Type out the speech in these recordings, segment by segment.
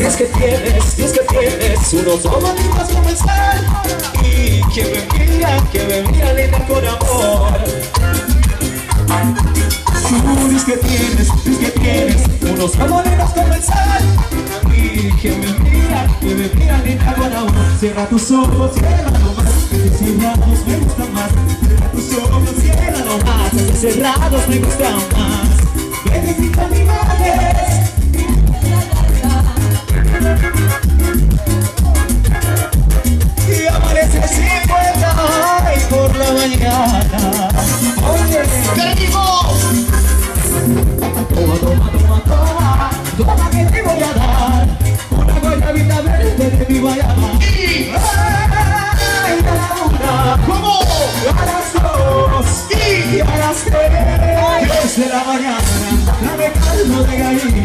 es que tienes, es que tienes unos ojos como el Y que me mira, que me mira linda con amor. Es que tienes, es que tienes unos ojos lindos como el sol. Y que me mira, que me mira linda con amor. Cierra tus ojos, cierra nomás Que cerrados me gustan más Cierra tus ojos, cierra nomás Que cerrados me gustan más. Necesito animales. y la mañana Oye, Toma, toma, toma, toma Toma que te voy a dar Una guayabita verde de mi guayaba. Ay, a la una ¿Cómo? A las dos Y a las tres de la mañana Dame caldo de gallina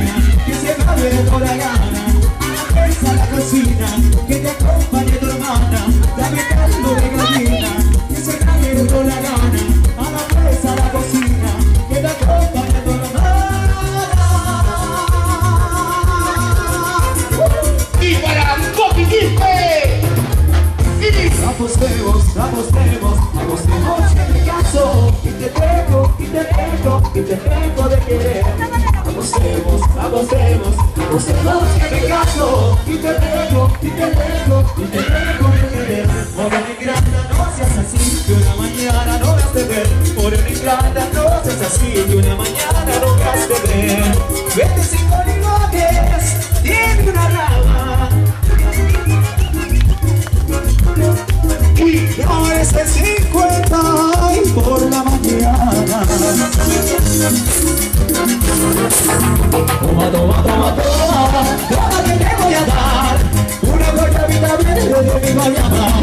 Morena ingrata, no seas así, que una mañana no de ver Vete sin limones, tiene una rama. Y ahora es el 50 y por la mañana. Toma, toma, toma, toma Toma que te voy a dar. Una guayabita verde de mi guayaba